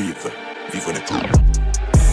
Viva, viva na turma.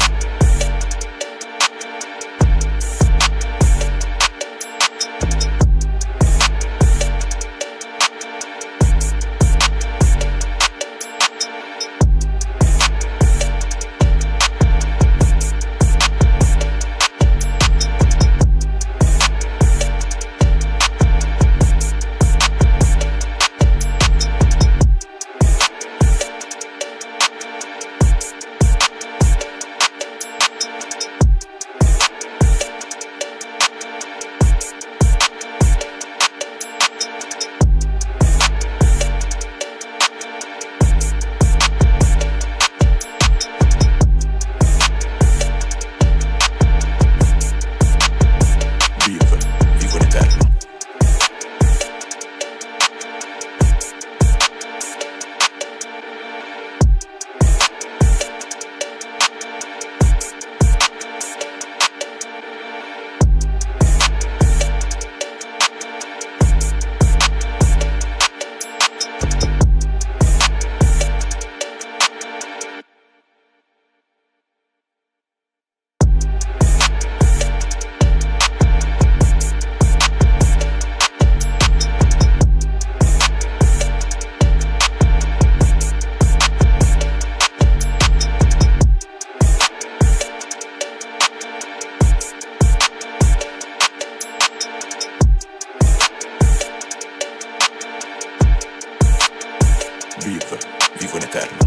vita, vivo in eterno.